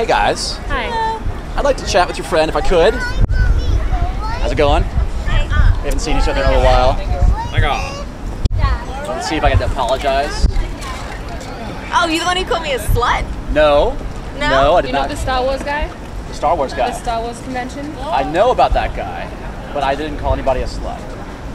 Hey guys, Hi. I'd like to chat with your friend if I could. How's it going? We haven't seen each other in a little while. Like, oh, Let's see if I can apologize. Oh, you the one who called me a slut? No. No? No, I did You know not. the Star Wars guy? The Star Wars guy. The. Star Wars convention? I know about that guy, but I didn't call anybody a slut.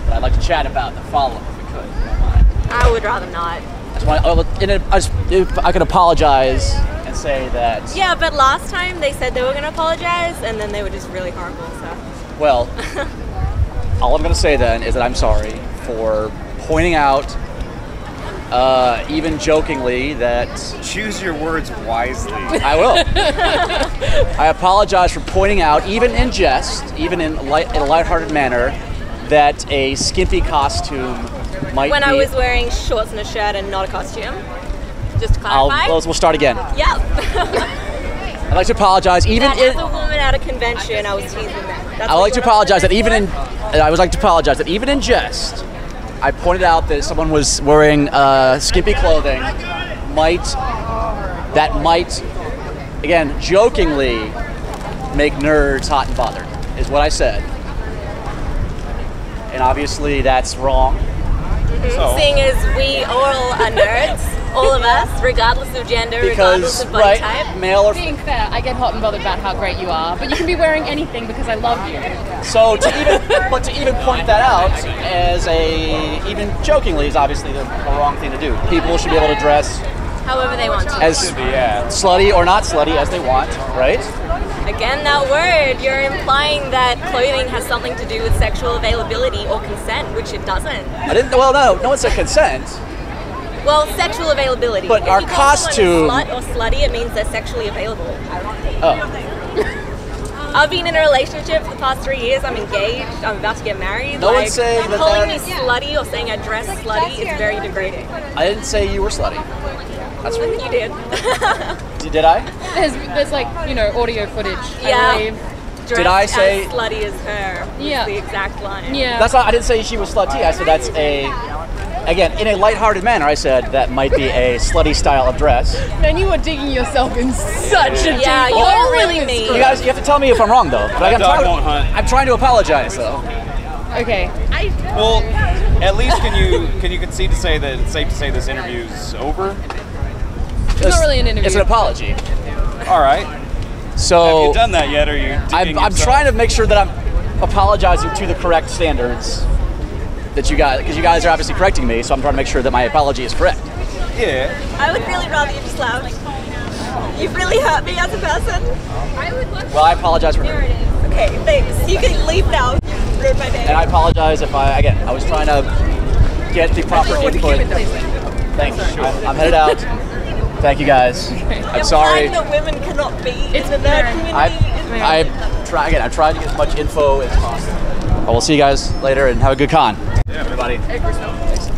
But I'd like to chat about the follow-up if we could. if you don't mind. I would rather not. I just want, oh, in a, I just, if I could apologize and say that. Yeah, but last time they said they were gonna apologize, and then they were just really horrible. So Well, all I'm going to say then is that I'm sorry for pointing out, uh, even jokingly, that choose your words wisely. I will. I apologize for pointing out, even in jest, even in, light, in a lighthearted manner, that a skimpy costume might when be. I was wearing shorts and a shirt and not a costume, just to I'll, clarify. we'll, we'll start again. yeah. I'd like to apologize, even that in. as a woman at a convention, I was teasing that. That's I would like to apologize that even in. I would like to apologize that even in jest, I pointed out that someone was wearing uh, skimpy clothing might that might again jokingly make nerds hot and bothered is what I said. And obviously that's wrong. for? So, Seeing as we all are nerds, all of us, regardless of gender, regardless of body right, type. male or Being fair, I get hot and bothered about how great you are, but you can be wearing anything because I love you. So to even, but to even point that out as a, even jokingly, is obviously the, the wrong thing to do. People should be able to dress However they want to. as yeah. slutty or not slutty as they want, right? Again, that word, you're implying that clothing has something to do with sexual availability or consent, which it doesn't. I didn't. Well, no, no one said consent. Well, sexual availability. But if our you call costume- slut or slutty, it means they're sexually available. Oh, I've been in a relationship for the past three years. I'm engaged. I'm about to get married. No like, one's saying that calling that- me slutty or saying I dress slutty is very degrading. I didn't say you were slutty. That's I think you did. did, did I? There's, there's like, you know, audio footage, Yeah. I believe. Dressed I as say- slutty as her? Yeah. The exact line. Yeah. That's not. I didn't say she was slutty. I said that's a. Again, in a lighthearted manner, I said that might be a slutty style of dress. then you are digging yourself in such a Yeah, deep you're hole really in mean. You guys, you have to tell me if I'm wrong though. But I'm, dog trying, won't hunt. I'm trying to apologize though. Okay. Well, at least can you can you concede to say that it's safe to say this interview's over? It's not really an interview. It's an apology. All right. So have you done that yet? Or are you? I'm, I'm trying to make sure that I'm apologizing to the correct standards that you guys, because you guys are obviously correcting me. So I'm trying to make sure that my apology is correct. Yeah. I would really rather you just laughed. You've really hurt me as a person. Well, I apologize for. And Okay, thanks. You can leave now. You've ruined my day. And I apologize if I again I was trying to get the proper input. Thanks. I'm, I'm headed out. Thank you guys. I'm sorry. Implying that women cannot be It's in the nerd fair. community. is- I I try again. I tried to get as much info as possible. I will see you guys later and have a good con. Yeah. Everybody. Hey, Crystal.